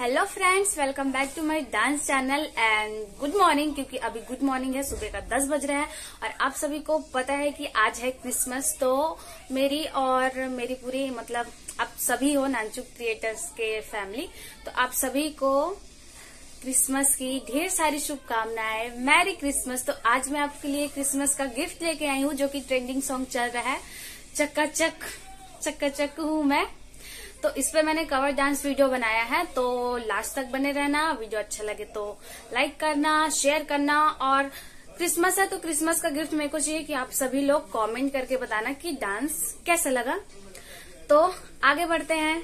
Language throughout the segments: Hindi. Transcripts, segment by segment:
Hello friends welcome back to my dance channel and good morning क्योंकि अभी गुड मॉर्निंग है, सुबह का दस बज रहा है और आप सभी को पता है कि आज है क्रिसमस तो मेरी और मेरी पूरी मतलब आप सभी हो नानचुक क्रिएटर्स के फैमिली तो आप सभी को क्रिसमस की ढेर सारी शुभकामनाएँ। मैरी क्रिसमस तो आज मैं आपके लिए क्रिसमस का गिफ्ट लेके आई हूँ, जो की ट्रेंडिंग सॉन्ग चल रहा है। चक्का चक चक्का चक हूँ मैं। तो इस पे मैंने कवर डांस वीडियो बनाया है तो लास्ट तक बने रहना वीडियो अच्छा लगे तो लाइक करना शेयर करना और क्रिसमस है तो क्रिसमस का गिफ्ट मेरे को चाहिए कि आप सभी लोग कमेंट करके बताना कि डांस कैसा लगा। तो आगे बढ़ते हैं।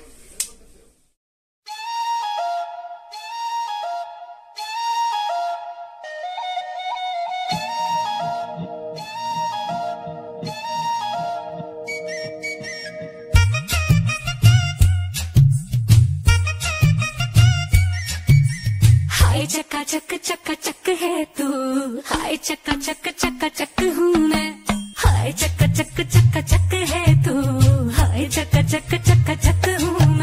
हाय चक्का चक चक्का चक है तू। हाय चक्का चक चक्का चक हूँ मैं। हाय चक्का चक चक्का चक है तू। हाय चक्का चक चक्का चक हूँ